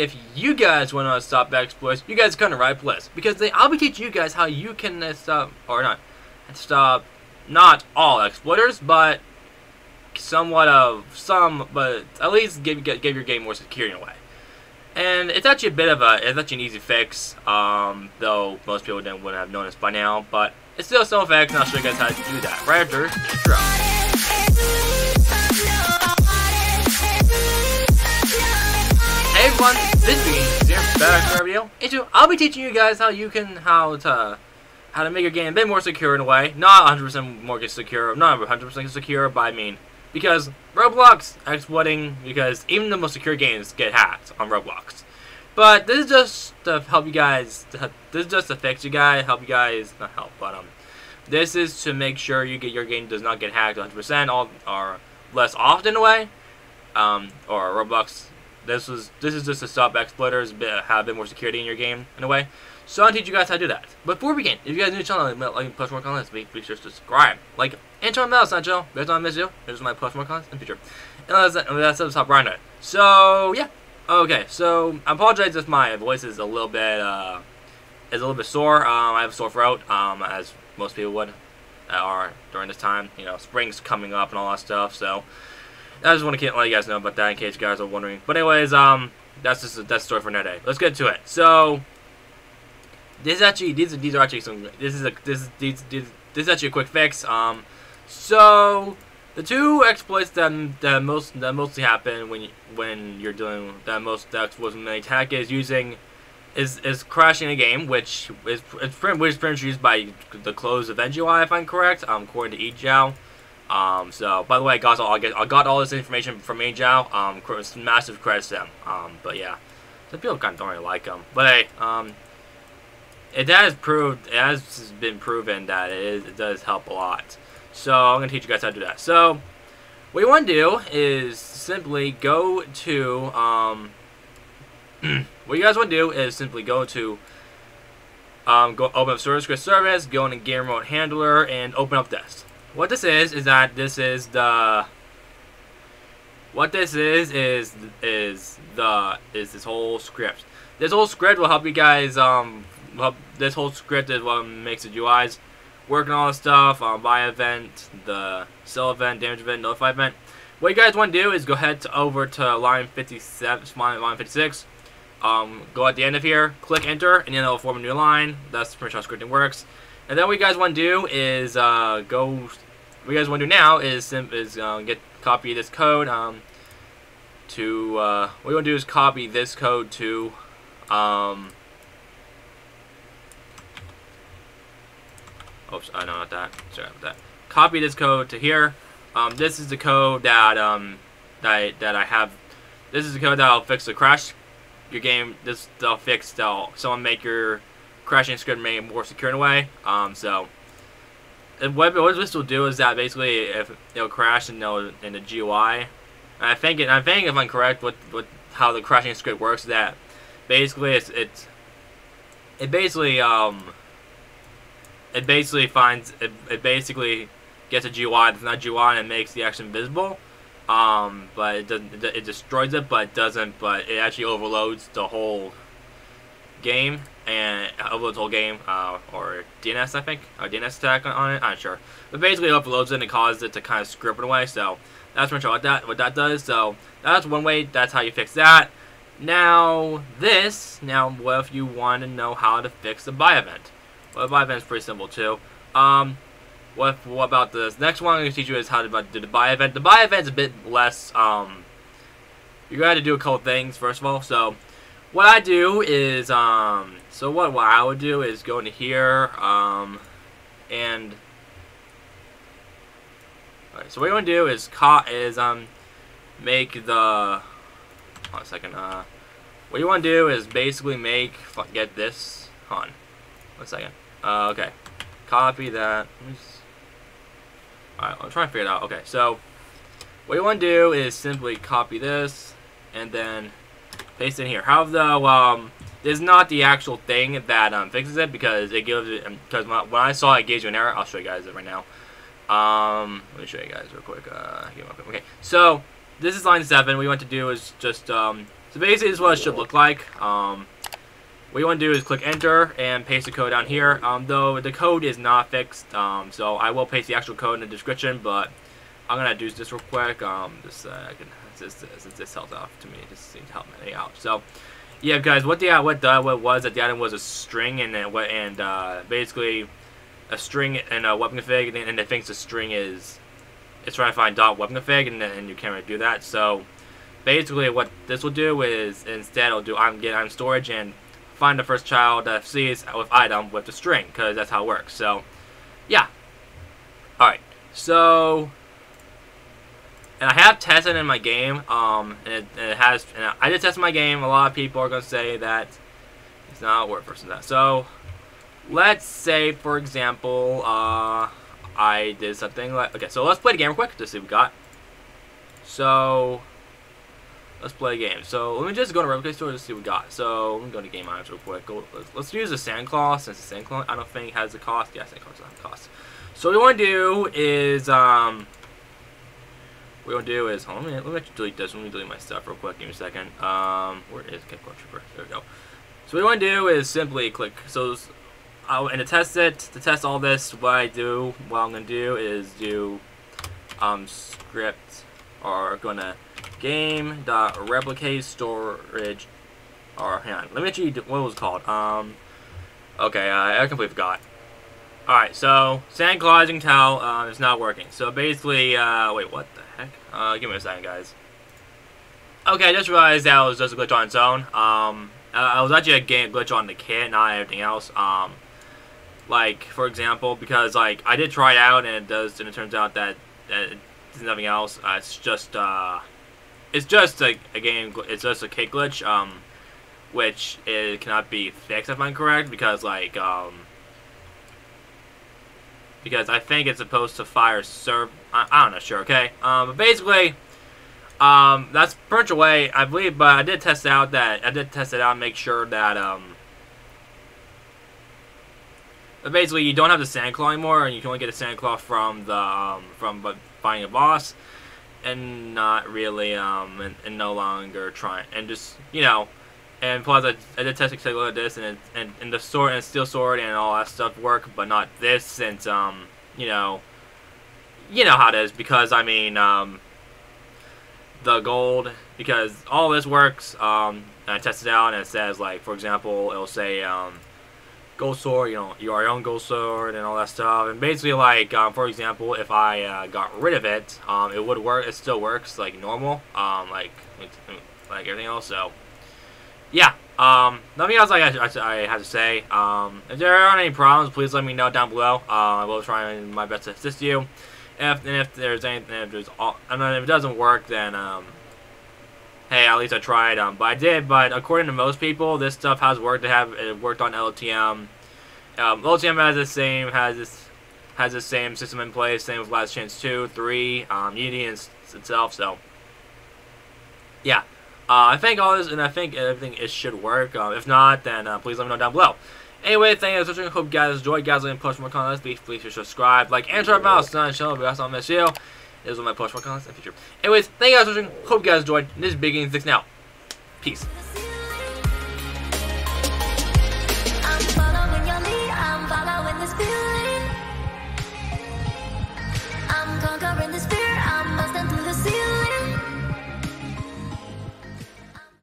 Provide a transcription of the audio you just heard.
if you guys want to stop exploits, you guys come to right place because they, I'll be teaching you guys how you can uh, stop or not stop not all exploiters, but somewhat of some, but at least give give your game more security in a way. And it's actually a bit of a it's actually an easy fix, um, though most people didn't would have noticed by now. But it's still some fix, and I'll show you guys how to do that right after intro. Everyone, this is Back Review. Into I'll be teaching you guys how you can how to how to make your game a bit more secure in a way. Not 100% more secure, not 100% secure, but I mean because Roblox exploiting because even the most secure games get hacked on Roblox. But this is just to help you guys. This is just to fix you guys, help you guys not help, but um, this is to make sure you get your game does not get hacked 100% all or less often in a way. Um, or Roblox this was this is just to stop exploiters, have a bit more security in your game in a way. So I'll teach you guys how to do that. But before we begin, if you guys new to the channel, like plus more content, please be sure to subscribe. Like and turn on the bell, Sancho. That's on miss you. Here's my plus more content in future. And that's that's the top right now. So yeah. Okay, so I apologize if my voice is a little bit uh is a little bit sore. Um I have a sore throat, um, as most people would are during this time. You know, spring's coming up and all that stuff, so I just want to let you guys know about that in case you guys are wondering. But anyways, um, that's just a, that's story for another day. Let's get to it. So this is actually these these are actually some this is a this is these, these this is actually a quick fix. Um, so the two exploits that that most that mostly happen when you, when you're doing that most that was when the attack is using is is crashing a game, which is it's pretty, which is pretty used by the close of NGY if I'm correct. Um, according to ej0w. Um, so, by the way, guys, I got, I got all this information from Angel. Um, massive credits to them. Um, but yeah, some people kind of don't really like them. But hey, um, it has proved, it has been proven that it, is, it does help a lot. So I'm gonna teach you guys how to do that. So, what you want to do is simply go to, um, what you guys want to do is simply go to, um, go open up Server Script Service, go into Game Remote Handler, and open up this. What this is is that this is the what this is is is the is this whole script. This whole script will help you guys um help, this whole script is what makes the UIs working and all this stuff, um, buy event, the sell event, damage event, notify event. What you guys want to do is go ahead to over to line 57, line 56. Um, go at the end of here, click enter, and then it'll form a new line. That's pretty much how scripting works. And then what you guys want to do is uh, go what you guys want to do now is is uh, get copy this code um, to uh, what you want to do is copy this code to um, oops I know not that sorry about that. Copy this code to here. Um, this is the code that um, that I, that I have. This is the code that'll fix the crash your game this they'll fix that'll someone make your crashing script more secure in a way. Um, so what, what this will do is that basically if it'll crash in the, in the GUI, I think it, I think if I'm correct, what what how the crashing script works is that basically it's it's it basically um it basically finds it, it basically gets a GUI that's not GUI and it makes the action visible. Um, but it doesn't it, it destroys it, but it doesn't. But it actually overloads the whole game and uploads the whole game, uh, or DNS, I think, or DNS attack on it. I'm not sure, but basically it uploads it and causes it to kind of script it away. So that's pretty much what that what that does. So that's one way. That's how you fix that. Now this. Now what if you want to know how to fix the buy event? Well, the buy event is pretty simple too. Um, what what about this next one? I'm going to teach you is how to do the buy event. The buy event is a bit less. Um, you got to do a couple things first of all. So what I do is um so what, what I would do is go into here, um, and alright, so what you want to do is caught is um make the hold a second, uh what you want to do is basically make get this on one second. Uh okay. Copy that. Alright, I'm trying to figure it out. Okay, so what you want to do is simply copy this and then paste in here. The um this is not the actual thing that um, fixes it because it gives it because um, when I saw it, gave you an error. I'll show you guys it right now. Um, let me show you guys real quick. Uh, okay, so this is line seven. What you want to do is just um, So basically, this is what it should look like. Um, what you want to do is click enter and paste the code down here. Um, though the code is not fixed, um, so I will paste the actual code in the description, but I'm gonna do this real quick. Um, just uh, I can since this, this helped out to me, just to help me out. So, yeah, guys, what the what the what was at the item was a string and and, and uh, basically a string and a weapon config, and, and it thinks the string is it's trying to find dot weapon config, and, and you can't really do that. So basically, what this will do is instead it'll do I'm get ItemStorage and find the first child that sees with item with the string, because that's how it works. So, yeah. Alright, so, and I have tested in my game, um, and it, and it has, and I did test my game, a lot of people are going to say that it's not worth versus that. So, let's say, for example, uh, I did something like, okay, so let's play the game real quick to see what we got. So, let's play a game. So let me just go to Replicate Store to see what we got. So let me go to Game Items real quick. Go, let's, let's, use the Sand Claw since the Sand Claw I don't think has a cost. Yeah, Sand Claw doesn't have a cost. So what we want to do is um, what we want to do is hold on, let me, let me delete this. Let me delete my stuff real quick. Give me a second. Um, where is Kickboard Trooper? There we go. So what we want to do is simply click. So uh, and to test it, to test all this, what I do, what I'm gonna do is do um, script or gonna game dot replicate storage or hang on let me actually what was called um okay uh, I completely forgot alright so sand closing towel uh, is not working so basically uh, wait what the uh, give me a second guys. Okay I just realized that was just a glitch on its own. Um uh, was actually a game glitch on the kit not everything else. Um like for example because like I did try it out and it does and it turns out that, that it's nothing else. Uh, it's just uh it's just a, a game. It's just a kick glitch, um, which it cannot be fixed if I'm correct because like um, because I think it's supposed to fire serve. I, I'm not sure. Okay, um, but basically. Um, that's pretty much away, I believe, but I did test out that, I did test it out and make sure that, um, but basically you don't have the Sand Claw anymore, and you can only get a Sand Claw from the, um, from but finding a boss and not really um and, and no longer trying and just you know and plus I, I did test a look at this and and, and the sword and steel sword and all that stuff work but not this since um you know you know how it is because I mean um the gold because all this works um I tested out and it says like for example it'll say um gold sword, you know, you are your own gold sword and all that stuff. And basically, like, um, for example, if I uh, got rid of it, um, it would work. It still works like normal, um, like like everything else. So, yeah. Um, nothing else I, I, I have to say. Um, if there are any problems, please let me know down below. Uh, I will try my best to assist you. If and if there's anything, if there's all, and if it doesn't work, then um, hey, at least I tried. Um, but I did. But according to most people, this stuff has worked. It have it worked on LTM. Um, LTM has the same has this has the same system in place. Same with Last Chance Two, Three, um, Unity itself. So yeah. Uh, I think all this, and I think everything it should work. Uh, if not, then uh, please let me know down below. Anyway, thank you for watching. Hope you guys enjoyed. Guys, let me more content. Please, please subscribe, like, and turn mouse. Not show. But that's all miss you. This is my post more content in the future. Anyways, thank you guys for watching. Hope you guys enjoyed. This is Big Game 6 now. Peace. I'm conquering the spirit